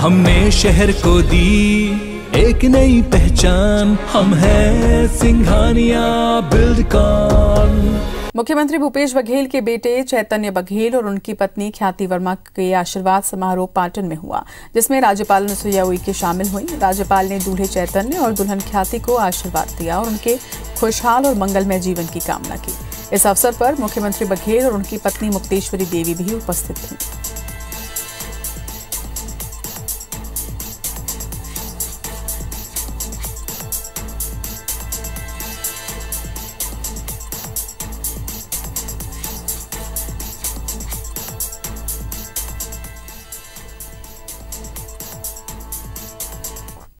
हमने शहर को दी एक नई पहचान। हम है सिंघानिया बिल्डकॉन। मुख्यमंत्री भूपेश बघेल के बेटे चैतन्य बघेल और उनकी पत्नी ख्याति वर्मा के आशीर्वाद समारोह पाटन में हुआ, जिसमें राज्यपाल अनुसुईया उइके शामिल हुई। राज्यपाल ने दूल्हे चैतन्य और दुल्हन ख्याति को आशीर्वाद दिया और उनके खुशहाल और मंगलमय जीवन की कामना की। इस अवसर पर मुख्यमंत्री बघेल और उनकी पत्नी मुक्तेश्वरी देवी भी उपस्थित थीं।